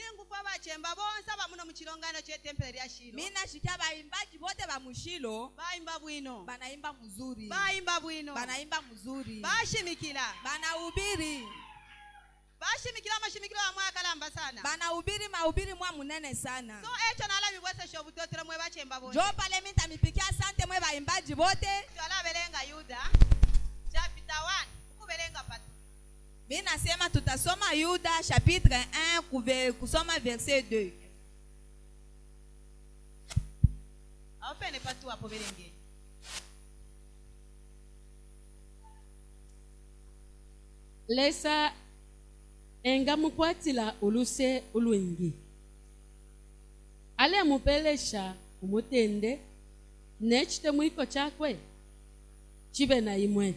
furaha ningufa bachemba bonse bamuno muchilongano chetempele lya shilo. Mi nashikia baimbaji bote ba mushilo. Bayimba bwino. Banaimba muzuri. Bayimba bwino. Banaimba muzuri. Bashimikila. Banahubiri bashimikila mashimikilo amwakalamba sana. Banahubiri mahubiri mwa munene sana. So echo nalami bwesesha mwe bachemba bonse jo pale mitamipikia asante mwe baimbaji bote. Twalabelenga yuda. Chapita 1 ukubelenga patu mi nasema tutasoma yuda chapitre 1 kuve, kusoma verset 2 awupene patu wapo belenge lesa enga mukwatila uluse ulwingi ale mupelesha umutende nechite mwiko chakwe chibe na imwe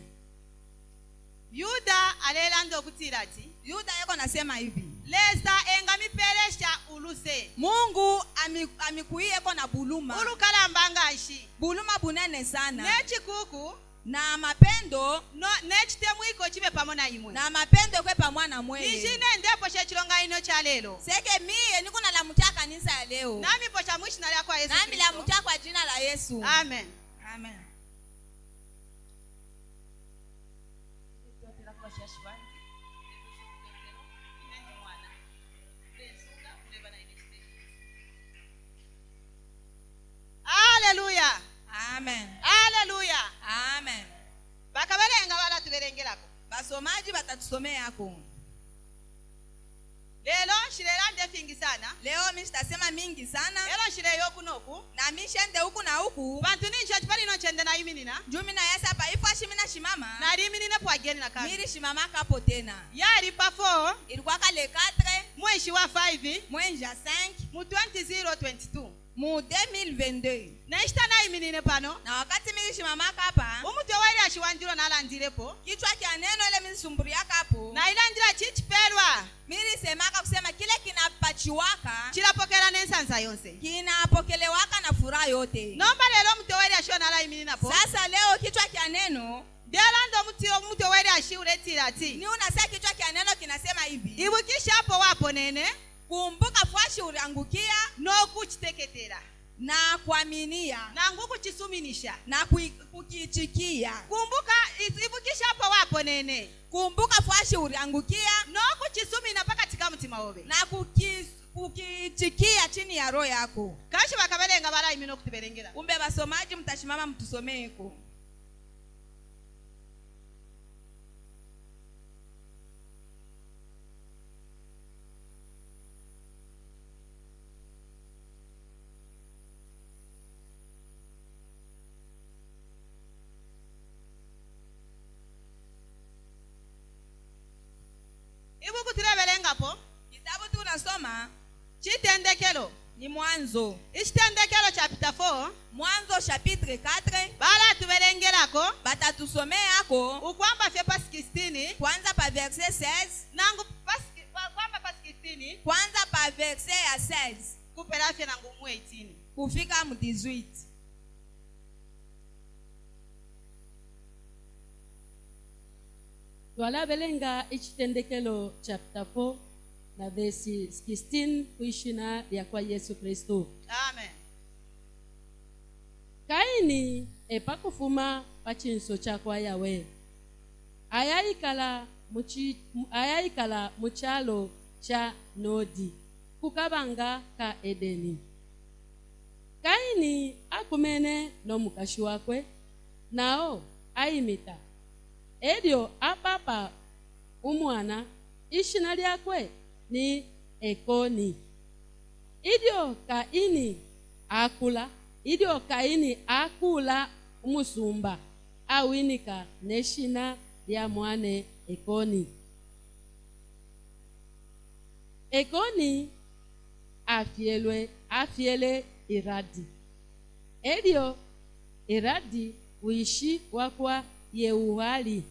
yuda alelanda okutira ati yuda yeko nasema hivi. Lesa engamipelesha uluse. Mungu ami- amikuiyeko na buluma. Ulukalambangashi buluma bunene sana. Nechikuku na mapendo. No nechite mwiko chibe pamo na imwe. Na mapendo kwe pamwana mweye nishine ndepo shechilongaino cha lelo. Seke miye niko nalamukia kanisa ya leo. Namipo cha mwishina lyakwa yesu nami kwa jina la yesu. Amen. Amen haleluya amen. Haleluya amen. Bakabelenga bala tubelengerako basomaji batatusomeyako lelo nshilera ndefingi sana. Leo mi sitasema mingi sana. Lelo nshileyo kunoku na mi shende huku na huku. Bantu nincho chipalino nchende nayiminina juu na yasa paifu shimi na shimama. Naliyiminine pwageni na kami miri shimama kapo tena. Yali pa 4 ilikuwa le 4 mwenshi wa 5 mwenja 5 mu 2022 mu 2022 naishita nayiminine pano? Na wakati miri shimama kapa umutwe waili nalandilepo kichwa kya neno ile milisumburiaka na nailandila chichipelwa milisemaka kusema kile kinapachiwaka chilapokela nensanza yonse. kinapokelewaka na furaha yote. Nomba lelo umuti waili ashiwo nalayimininapo sasa leo kichwa kya neno Delando omuti omutwe waili ashiuletila ati ni unasikia kichwa kya neno kinasema hivi. Ibukishapo wapo nene kumbuka fwashi uliangukia. N'okukiteketera na kuaminia. Na nguku chisuminisha na kukichikia. Kumbuka i- ibukishapo wapo nene. Kumbuka fwashi uliangukia. N'okukisumina pakati ka mutima wobe na kuki- kukichikia chini ya roho yako. Kashi bakabelenga balayimina okutubelengera kumbe basomaji mtashimama mtusomeeko mwanzo. Ichitendekelo chapita 4 mwanzo chapitre 4 bala tuvelengelako batatusomeako. Ukwamba fye 16 kwanza pa verse 16 nangu pa- kwamba 16 kwanza pa verse ya 16 kupela fye nangu mu 18 kufika mu 18 twalabelenga ichitendekelo chapter 4 na vesi 16 kuishina lyakwa yesu kristu amen. Kaini epakufuma pachinso chakwa yawe. Ayayikala muchi- mu- ayayikala muchalo cha nodi kukabanga ka edeni. Kaini akumene nomukashi wakwe nao ayimita elyo apapa umwana ishina lyakwe ni ekoni. Ilyo kaini akula ilyo kaini akula musumba awinika neshina lya mwane ekoni. Ekoni afyelwe afyele iradi. Elio iradi wishi wakwa yeuhali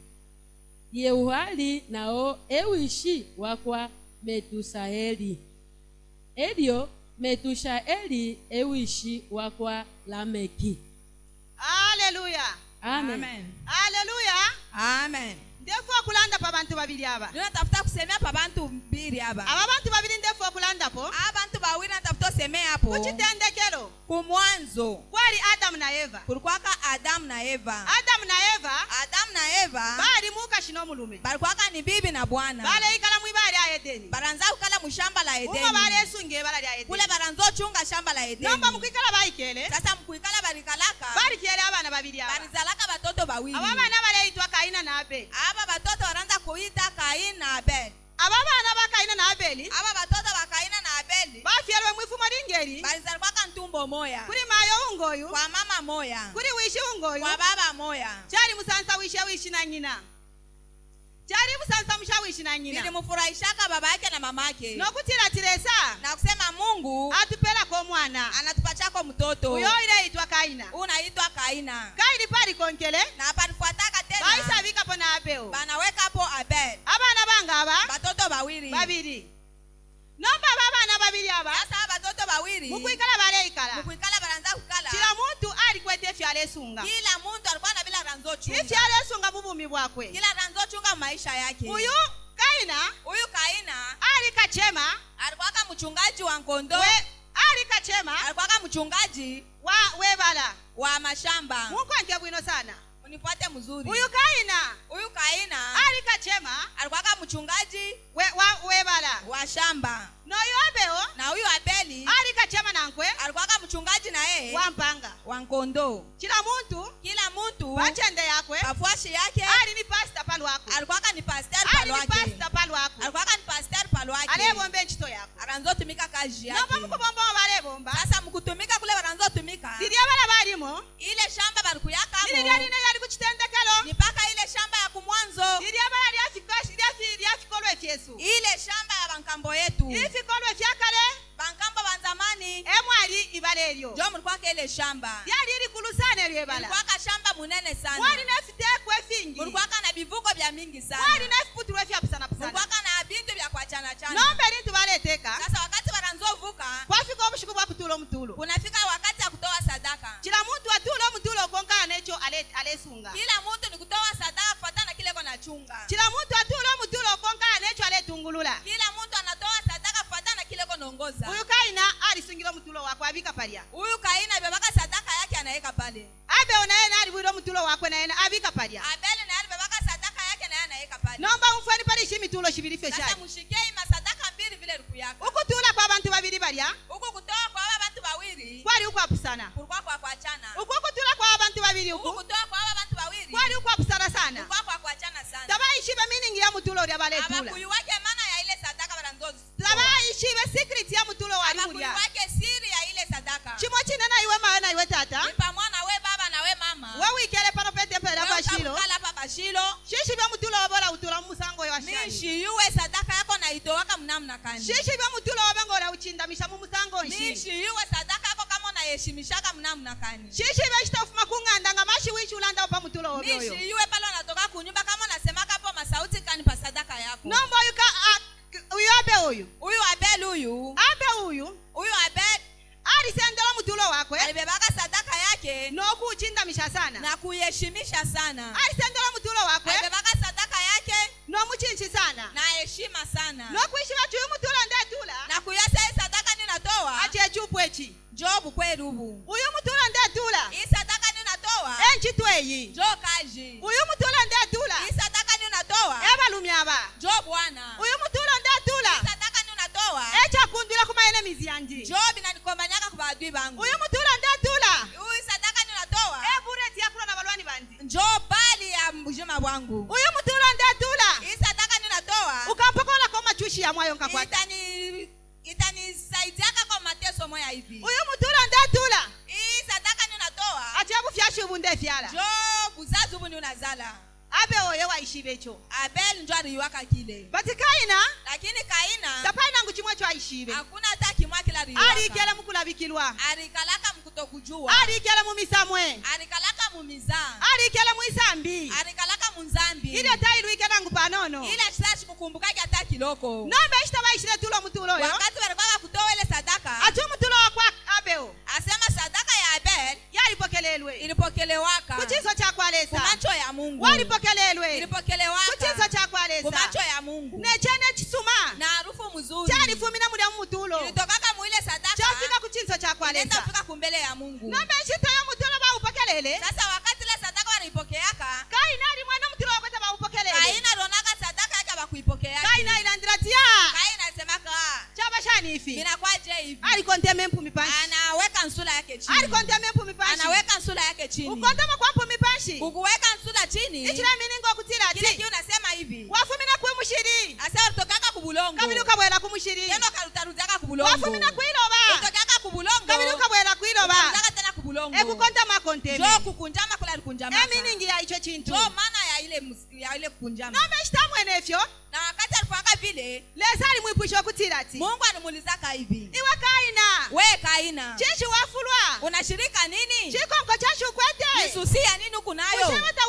yeuhali nao ewishi wakwa metusaeli elio metushaeli ewishi wakwa lameki. Aleluya amen, haleluya amen. Ndefu okulanda pa bantu babiri aba. Ndinatafuta kusemea pa bantu mbili aba. Aba bantu babiri ndefu okulandapo aba bantu bawili natafuta usemea hapo kuchitendekelo kumwanzo. Kwali adamu na eva. Kulikwaka adamu na eva. Adamu na eva. Adamu na eva bali mukashi n'omulume balikuwaka ni bibi na bwana. Baleikala mwibali lya edeni. Baranza kukala mushamba la umo edeni. balesunga ebala lya kule edeni baranza ochunga shamba la edeni. Nomba mukwikala baikele sasa mkuikala balikalaka balikyele abana babiri aba. Balizalaka batoto bawili. Abo abana baleitwa kaina na abeli. Aba batoto baranza kuita kaina na abeli. Abo abana ba kaina na abeli. Aba batoto ba kaina na abeli bafyelwe mwifumo lingeri balizalikwaka kantumbo moya. Kuli mayo ungoyu. Kwa mama moya. Kuli wishi ungoyu. Kwa baba moya. Chali musansa wishe wishi na nyina. Chali musansa musha wishi na nyina. Nilimfurahishaka baba yake na mama yake. Nokutilatilesa na kusema mungu atupelako mwana. anatupachako mtoto. Uyo ileitwa kaina. Unaitwa kaina. Kaini palikonkele na palifuataka tena. Baisabikapo na abeo banawekapo abel. Abana bange aba batoto bawili. Babiri nomba aba babiri aba. Sasa batoto bawili mukwikala baleikala. Mukwikala baranza kukala. Kila muntu alikwete efyalesunga kila muntu alikuwa na bila ranzo chunga ifyalesunga mubumi bwakwe. Kila ranzo chunga maisha yake. Uyu kaina huyu kaina ali kachema. alikuwaka mchungaji wa ngondo we ali kachema alikuwaka mchungaji wa webala. wa mashamba. Munkonke bwino sana unifuate mzuri. Huyu kaina? Huyu kaina. Alikachema alikwaka mchungaji. We, wa, webala wa shamba. Noyu abeo na huyu abeli. Alikachema nankwe alikwaka mchungaji na yeye. Wampanga wa ngondo kila muntu? Kila muntu. Pachende yakwe. Pafuashi yake. Ali ni pasta palwako alikwaka ni pastor ali ni palwake pasita palwako alikwaka ni pastor palwake alebombe nchito yako. Aranzotumika kazi yake. Nomba mukubomba balebomba sasa mkutumika nomba mufani palishi emitulo shibiri fye sasa shali mushikei masadaka mbili vile ruku yako. Ukutula kwa bantu babiri balya uku kutoa kwa bantu bawiri kwali ukwapusana kulikuwa kwa kuachana. Uku kutula kwa bantu babiri huku uku kutoa kwa bantu bawiri kwali ukwapusana sana. Kwa kwa kuachana sana. Tabaishibe miningi ya mutulo ulya baletula abakuyi mnamna kani shishi bya mutulo wabengola uchindamisha mumusango nshi nishi yuwe sadaka yako kama unayeshimishaka mnamna kani shishi bya shitofuma kung'anda nga mashi wichi ulanda pa mutulo wabyoyo nishi yuwe pale unatoka kunyumba kama unasemaka po masauti kani pa sadaka yako. Nomba uyu uyu abe uyu? Huyu abel uyu. Abe uyu? Uyu abel. Alisendela mutulo wakwe alibebaka sadaka yake. Nokuchindamisha sana. Na kuiheshimisha sana. Alisendela mutulo wakwe alibebaka nomuchinchi sana. Na heshima sana. Nokwishi bachuyu mutula ndetula na kuyasa hii sadaka ninatoa. Achechupwechi jobu kweli ubu uyu mutula ndetula hii sadaka ninatoa. Enchitu eyi. Jo kaji uyu mutula ndetula hii sadaka ninatoa. Ebalumi aba jo bwana. Uyu mutula ndetula hii ninatoa. Echakundula kumaenemizi yanje jo binanikombanyaka ku bangu. Uyu mutula ndetula hii sadaka ninatoa. Ebureti yakula na balwani bandi njo mbujuma bwangu uyu mutulo ndetula hii sadaka ninatoa. Ukampokola kwa machushi ya mwayo nkakwata itani itanisaidiaka kwa mateso moya hivi uyu mutulo ndetula hii sadaka ninatoa. Achebufyashi bunde ndefyala jo buzazi ubu ni unazala. Abe oyo waishi becho abel njo aliiwaka kile. Bati kaina? Lakini kaina tapainangu chimwe chwaishibe hakuna hata kimwa alikele mukulabikilwa alikalaka mukutokujua alikele mumisamwe alikalaka mumiza alikele mwisambi alikalaka munzambi ile tailwike nangu panono ile chisachi kukumbukaki hata kiloko. Nombe ishitabaishile tulo mutulo yo. Wakati walikwaka kutowele sadaka. Atu mutulo wakwa abeo asema sadaka ya abel yalipokelelwe ilipokelewaka cha kwalesa kumacho ya mungu. Walipokelelwe yapokelelwe kuchinso ilipokelewaka chakwalesa kumacho ya mungu. Nechene chisuma. Na harufu mzuri chalifumina mulya mumutulo ilitokaka muile sadaka. Chafika kuchinso inaenda chakwalesa fika kumbele ya mungu. Nombe ncitoyo mutulo baupokelele sasa wakati ile sadaka wanaipokeaka kaina ali mwana mutulo wakwete baupokelele kaina ronaka sadaka yake bakuipokeaka kaina ilandira tia. Kaina alisemaka chaba shanifi vinakwaje hivi alikonteme mpumi panshi anaweka nsula yake chini. Alikonteme mpumi panshi anaweka nsula yake chini. Ukontama kwa mpumi panshi kukuweka nsula chini ichira miningo okutira kile ati kiu nasema hivi wafumina kwe mushiri asa utokaka kabili ukabwera kumushiri tena ukarutarudiaka kubulongo. Wafumina kwiloba. Utokaka kubulongo. Kabili ukabwera ukarudaka tena kubulongo. Ekukonta makonteme jo kukunjama kula likunjamaka eminingi ya icho chintu. Jo maana ya ile ya ile kukunjama. Nombe chitamwenefyo na wakati alifanga vile. Lesa ali mwipwisha okutira ati mungu animulizaka hivi iwe kaina. We kaina. Chichi wafulwa. Unashirika nini? Chikonko chashukwete nisusia nini huku nayo? Usheweta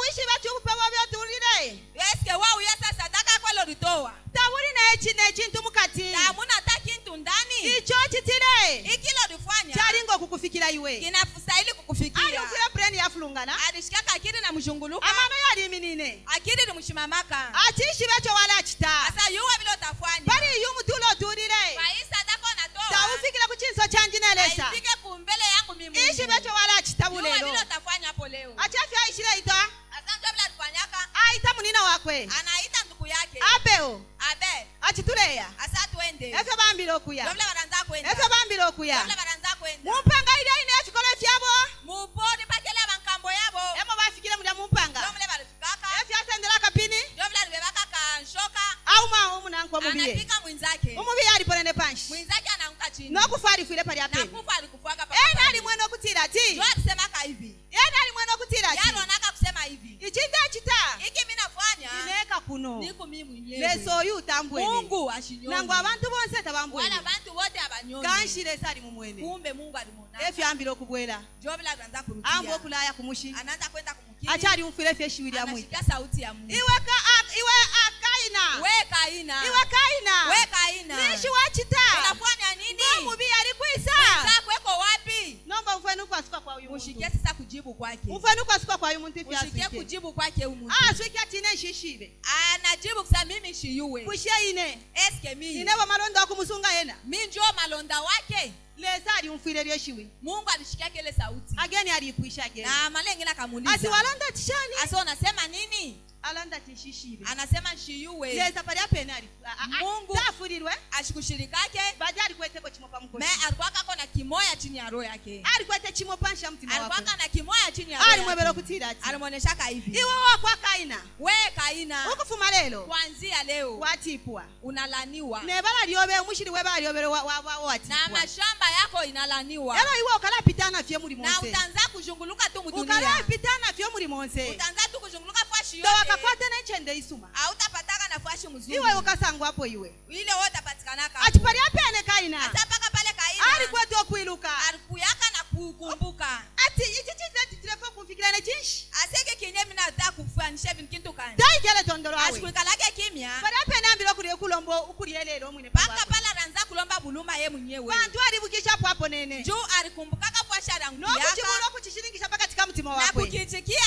chalinga okukufikira iwe. Kinastahili ali kukufikia. Ufile breni yafulungana alishikaka akili na mzhunguluka amano yaliminine akili limushimamaka achishi vecho wala achita. Asa yuwa vile utafanya pali iyo mutulo otulile maisa sadaka unatoa tawufikile kuchinso chanjinelesa aifike kumbele yangu mimi ishi vecho wala achita yuwa vile bulelo utafanya hapo leo. Achafya ishile ita? Asa ndio vile alifanyaka aita munina wakwe. Anaita apeo abe achituleya asa efyo bambile okuya. Kwenda. Efyo bambile okuya. Vile wanaanza kwenda. Mumpanga ile ine ekikolo kyabo. Yabo. Emo bafikile mulya mumpanga. Ndio akapini efyo asendela auma umunankwa mubiye anapika mwenzake umubiye aliponene panshi mwenzake anaanguka chini. Nokufa alifwile pali apeni. Nakufa kanshile esi ali mumwene. Kumbe mungu alimwona. Efyo ambile okubwela. Ndio vile anaanza ambo kurudia okulaya kumushi. Anaanza kwenda kumkiri achali umfile efyo eshiwilya mwita anashika sauti ya mungu. Iwe ka a- iwe akaina we kaina. Iwe kaina. We kaina. Nishi wachita unafanya nini? Ngomubi nomba mfweni ukwasuka kwa uyu muntu ushikie sasa kujibu kwake. Kwa uyu muntu ifyo ushikie kujibu kwake atine nshishile anajibu kusa mimi shiyuwe kushe ine. Eske mi inewo malonda okumusunga yena mi njo malonda wake. Leza ali umfwile lyeshiwi mungu alishikia ile sauti. Ageni aliipwisha ageni. Na malengine akamuuliza walonda tishani. Asi unasema nini? Alonda tishishive anasema shiyuwe leza pali apene ali. Mungu. tafulilwe. ashikushirikake. Baje alikweteko chini ya roho yake. Alikwete chimopansha mtima wako. Na kimoya chini ya roho alimwebela yake. okutira ati hivi. Iwe wakwa kaina. We kaina. Ukufuma lelo. Kwanzia leo. Watipwa. Unalaniwa. Nebala wa- wa- wa- na mashamba yako inalaniwa. Ela iwe ukalapitana fye muri na monse. utaanza kuzhunguluka tu mudunia. Ukalapitana fye muri monse. Utaanza tu kuzhunguluka fashi wakakwate nechende isuma. Hautapataka na fashi mzuri iwe ukasangwa hapo iwe. Ile wote apene kaina. Hata kaina alikwete okwiluka alikuyaka na kukumbuka. Ati ichi chizechitirefo kumfikirane chinshi aseke kinye mina ta kufanisha vintu kintu kani taikele tondolo awe. Ashikuikalake kimya. Pali apene ambile okulie kulombo ukulielelo omwine mpaka pala ranza kulomba buluma ye mwenyewe. Bantu alivukishapo hapo nene. Juu alikumbukaka fashi nokuchibula alikuyaka okuchishilingisha paka katika mtima na kukichikia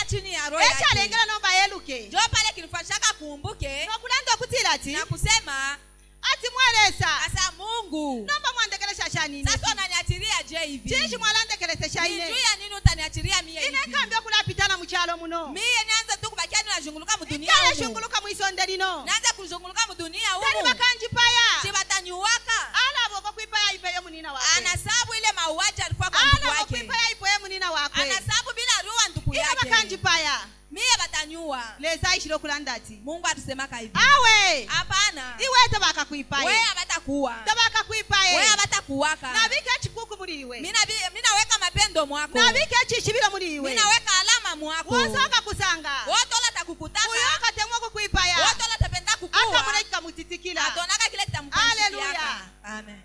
kitamkanishikiaka amen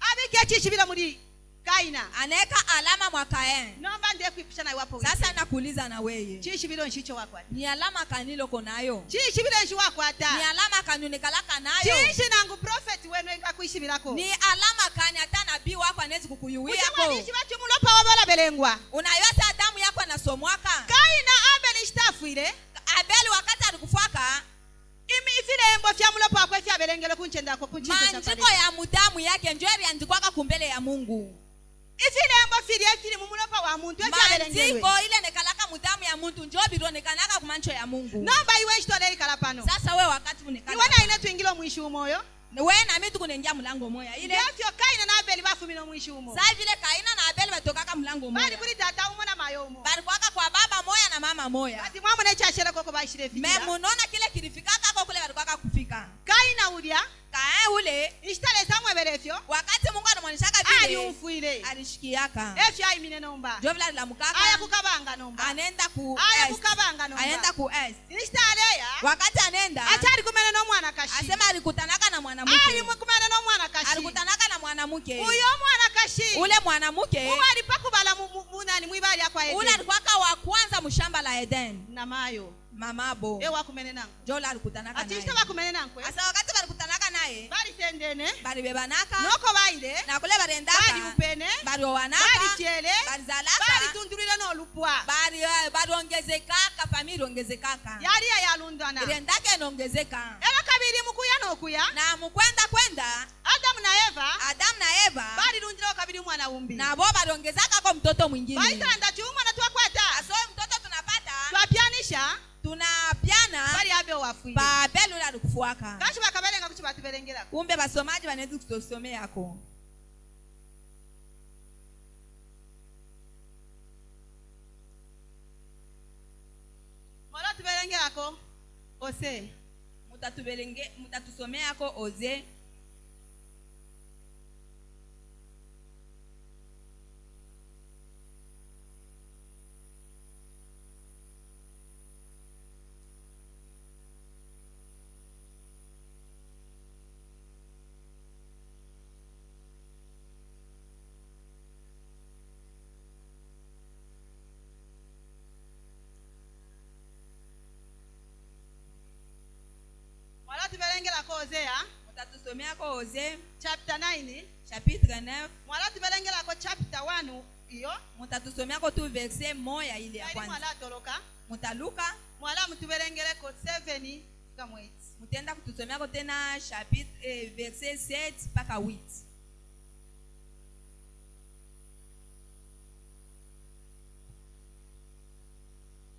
abike echishibilo muri kaina. Anaweka alama mwa kaen nomba ndiye kuipusha na iwapo sasa nakuuliza na weye wakwata ni alama kaniloko nayo? Chishibilo nshi ni wakwata alama kanyunekalaka nayo? Nangu profeti wenu ni alama kani hata nabii wako anawezi kukuyuwiako uchiwanishi bachimulopa wabola belengwa? Unayose adamu yako anasomwaka kaina abeli shitafwile abeli wakati alikufaka imi vya fya mulopo akwe fyabelengele kunchendako maandiko ya mudamu yake njo yaliandikwaka kumbele ya mungu. Ifilembo filye fili mumulopo wa muntu maandiko ile nekalaka mudamu ya muntu njo bilonekanaka kumancho ya mungu. Nomba iwe eshitole ikala pano. Sasa we wakati unekana iwe naine twingile mwishi umoyo we nami tukunengia mulango moya. Ile ilefyo kaina abeli bafumile mwishi umo. Sa vile kaina na abeli batokaka mulango bali moya kuli tata umo na mayo umo. Balikwaka kwa baba moya na mama moya. Ati mwamuna ekyashele koko me fikira munona kile alishikiaka efyo ayimine nomba. Ku ku est ishitaleya wakati kumene nomwana kashi. asema alikutanaka na ali mwanamke kumene nomwana kashi. Alikutanaka na mwanamke. Uyo mwana kashi. Ule mwanamke eden namayo. Mamabo. Ewakumene nanko njo ule alikutanaka ati naye ishita bakumene nankwe asa wakati balikutanaka naye bali sendene balibebanaka noko baile na kule bali upene. Baliowanaka bali tyele balizalaka bali tundulile n'olupwa bali eh, baliongezekaka famili iliongezekaka yaliya yalundana. Iliendaka inaongezeka era kabiri mukuya n'okuya. Na mukwenda kwenda. Adamu na eva. Adamu na eva. Balilundilao kabiri mwana umbi nabo baliongezakako mtoto mwingine. Baisanda chiumwana tunapata twapyanisha tunaabyana bali kashi bakabelenga kuchi batubelengelako kumbe basomaji banezi kutosomeako. Mola tubelengelako ose. Mutatusomeako oze mutatusomeako oze chapter 9 chapitre 9 mwala tumelengelako chapter 1 iyo. Mutatusomeako tu verse moya ile ya kwanza. mwala mutaluka. Mwala mutubelengeleko 7 kamwezi mutenda kutusomeako tena chapitre eh, verse 7 mpaka 8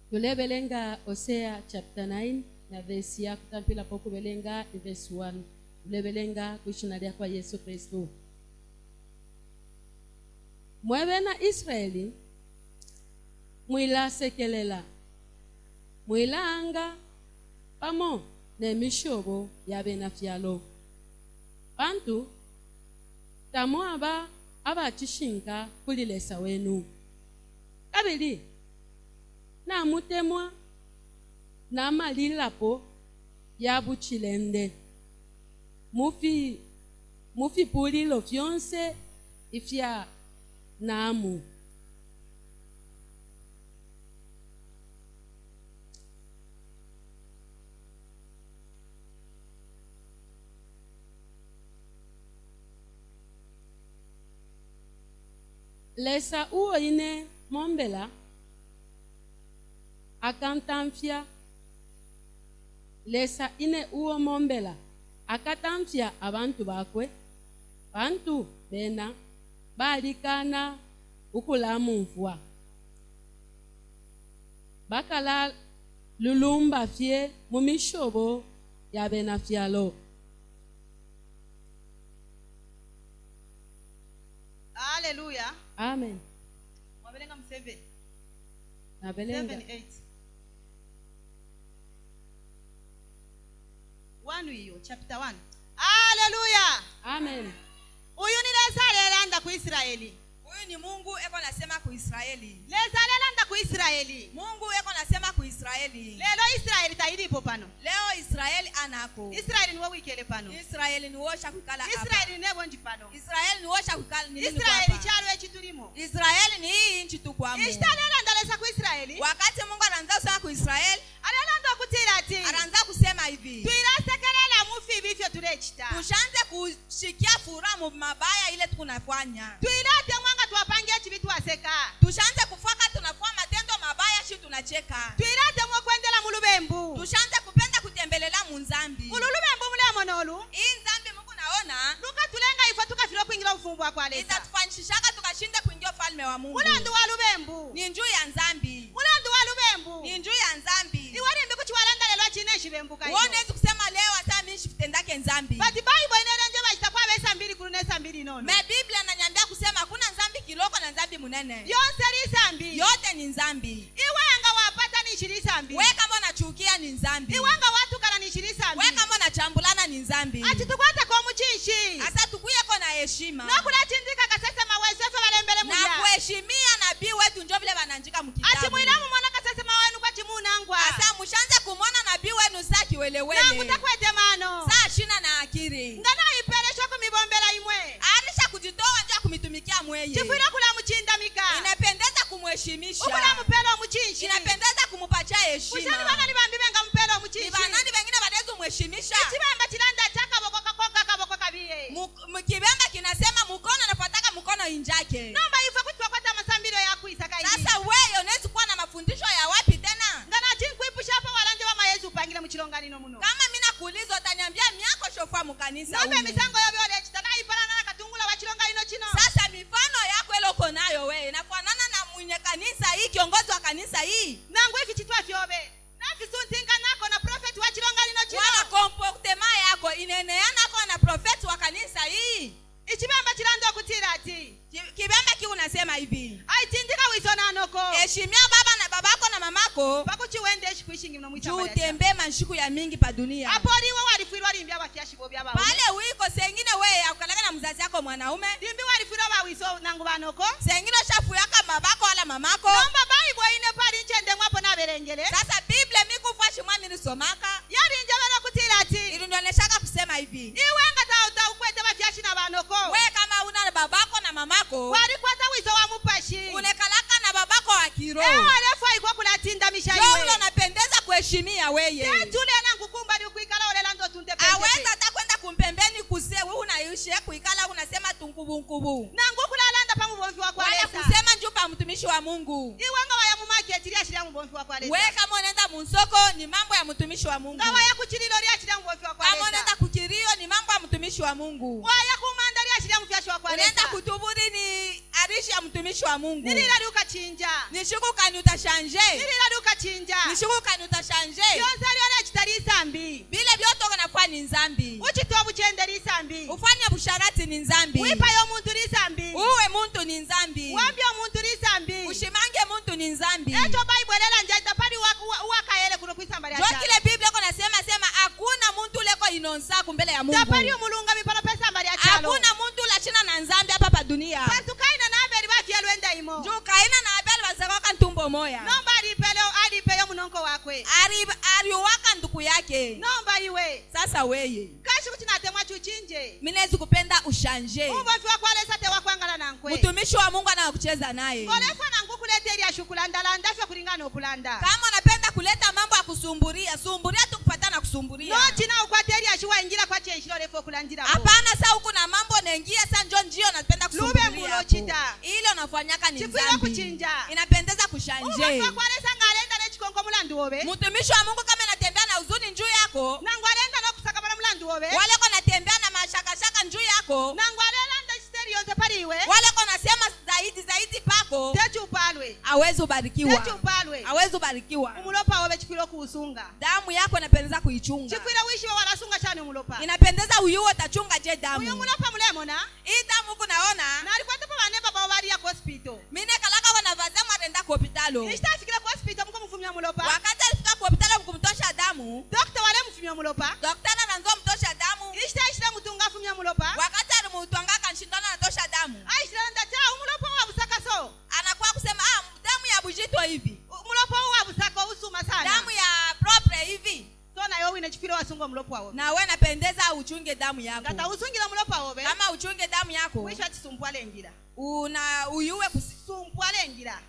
tulebelenga osea chapter 9 na vesi ya kutampila po kubelenga ivesi 1 tulebelenga lya lyakwa yesu kristu. Mwebe na israeli mwilasekelela mwilanga pamo nemishobo ya na fyalo bantu tamo aba abacishinka kulilesa wenu. Kabili namutemwa namalilapo ya buchilende mufi mufipulilo vyonse ifya namu lesa uwo ine mombela. Akantamfya lesa ine uwo mombela akatamfya abantu bakwe bantu bena balikana ukulamumvwa bakala lulumba fye mumishobo yabena fyalo haleluya amen. Mwabelenga mu 7 nabelenga. 7 8 1 hiyo chapter 1 haleluya amen. Uyu ni lesa alelanda ku israeli. Huyu ni mungu eko nasema ku israeli. Lesa alelanda ku israeli. Mungu eko nasema ku israeli. Lelo israeli tailipo pano. Leo israeli anako. Israeli niwe wikele pano. Israeli niwosha kukala hapa. israeli nebonji pano. Israeli niwosha kukala ni nini israeli chalo echitulimo israeli ni hii inchi tukwamo. Ishtalelanda lesa ku israeli. Wakati mungu ananza kusema ku tushanze kushikia furaha mu mabaya ile tukunafanya tuilete mwanga tuwapangie chivi tuwaseka. Tushanze kufaka tunafua matendo mabaya shi tunacheka. Tuilete mwo kwendela mulubembu tushanze kupenda kutembelela munzambi mululubembu mulemonolu iyi nzambi mungu naona lukatulenga ifo tukafila kuingira ufumbu wakwalesa itatufanishishaka tukashinde kuingia ufalme wa mungu. Mulandu wa lubembu. Ni njuu ya nzambi. Mulandu wa lubembu. Ni njuu ya nzambi. Iwarimbi kuchiwalangalelwa chine shivembuka kusema leo dhambi bati bible inaeleza bachitakuwa besa mbili kunune sambili nono. Kusema hakuna nzambi kiloko na nzambi munene. Yonse li zambi yote ni nzambi. Iwe anga wapata ni zambi we kama unachukia ni nzambi. Iwe anga watu kana ni zambi we kama unachambulana ni nzambi. Ati tukwata kwa muchishi asa tukuyeko na heshima. Nokulachi unapendeza kuheshimia weye aweza hata kwenda kumpembeni kuse we unaishe kuikala unasema tunkubunkubu nangu pa kusema njupa mtumishi wa mungu. Waya wa we kama unaenda munsoko ni mambo ya mtumishi wa mungu. Kama unaenda kuchirio ni mambo ya mtumishi wa mungu. Waya unaenda kwalesa ya mtumishi wa mungu. Nilila nishuku nishukukani utashanje. Nilila nishuku nishukukani utashanje. Lyonse lyolya chitali isambi bile vyote nafwa ni nzambi uchitoa buchende lisambi ufanya busharati ni nzambi wipayo omuntu lisambi uwe muntu ni nzambi wambya omuntu lisambi ushimange muntu ni nzambi echo bayibwelela njaita pali wa- wakayele kuno kwisamba lya jo kile biblia ko nasema sema hakuna muntu leko inonsaku mbele ya mungu. Tapali umulunga mipalo pesamba lya chalo. Hakuna muntu lachina na nzambi hapa pa dunia. Nabeli bafyelwe kaina na abeli bazakaka ntumbo moya. Nomba alipele alipeyo munonko wakwe. Aliowaka nduku yake. Nomba iwe. Sasa weye. Kashi kuchinatemwa chuchinje. Minezi kupenda ushanje. Umbofi wakwalesa tewakwangala nankwe mtumishi wa mungu anakucheza naye. Ngolefa nangu kuleteria elya kulandalanda fye kulingana okulanda kama unapenda kuleta mambo ya kusumburia sumburia tu na hapana sa huku na mambo naingia sa njo njio napenda Lube kusumburia mulo chita. ile unafanyaka ni kuchinja. inapendeza kushanje wakwalesa ng'alenda nechikonko mulandu wobe mtumishi wa mungu kama natembea na huzuni njuu yako. Nangu alenda nokusakabala mulandu wobe waleko natembea na mashakashaka njuu yako. Waleko nasema zaidi zaidi pako. Awezi ubarikiwa awezi ubarikiwa umulopa wobe chikwile okuusunga damu yako inapendeza kuichunga. Chikwile wishiwe walasunga chani umulopa. Inapendeza uyuwo utachunga je damu? Uyu mulopa mulemona hii damu kunaona naona? Nalikwatapa bane baba baliya kospito mine kalaka wana vazamu atenda kuhopitalo kuhospito ku hospital muko mulopa. Wakati alifika kuhopitalo mukumutosha damu. Dokta wale mufumya mulopa. Doktara nanzo mtosha nayo mlopo chikwile wasunga wawo na we napendeza uchunge damu ngata yako usungila mulopa wobe. Kama uchunge damu yako wisha chisumpwala enjila una uyuwe kusumbwa enjila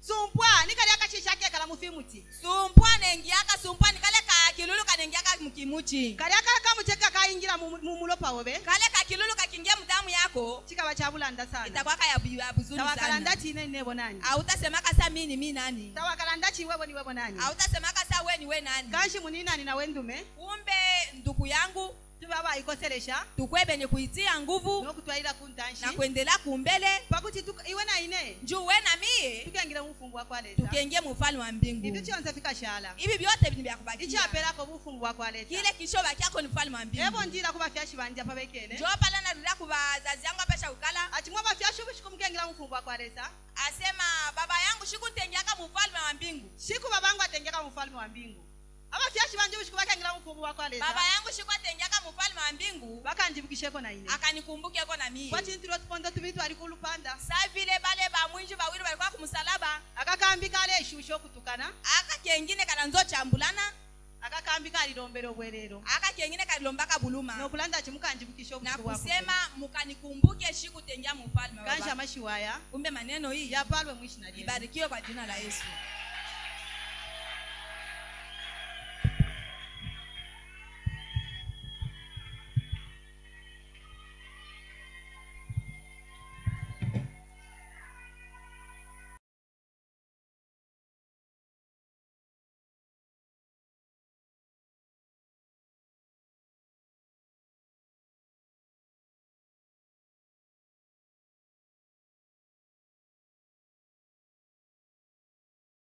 sumpwa nikali akashisha kekala mufimuti sumpwa nengiaka sumpwa nikale ka kilulu kanengiaka mukimuchi kali akala kamucheka kayinjila mu mu- mulopa wobe. Kale ka kilulu kakingia mudamu yako chikaba chabulanda sana. itakwaka ya bu- ya buzuni tawakalanda sana. chine ninebonani autasemaka sa mini mi nani tawakalanda chiwewe niwebonani autasemaka sa weni we nani? Kanshi muninani nawe ndume. Kumbe nduku yangu tuba benye kuitia nguvu na kuendelea kumbele njuu we na mie. Tukengie mufalme wa mbingu. Ivi vyote ni kile kisho kyako ni mfalme wa mbingu. Mbingu njila ku bafyashi banja pabekele njo pala narudira kuvazazi yangu bufungu bwakwaleta asema baba yangu shikuntengiaka mufalme wa mbingu. Shiku babangu atengeka mufalme wa mbingu baba yangu shikwatengiaka mufalme wa mbingu. Bakanjibukisheko na ine. Akanikumbukeko na mie. Kwachintiro tupondo tubiri twali kulupanda sa vile bale vamwinji bawili balikuwa kumusalaba. Akakambi kale eshusha kutukana. Aka kengine kananzochambulana akakambi kalilombela obwerero aka kengine kalilombaka buluma. Nokulanda chimukanjibukisha na obusiku bwako kusema mukanikumbuke shikutengia mufalme kanja mashiwaya. Kumbe maneno hii. Yapalwe mwishina lyesu ibarikiwe kwa jina la yesu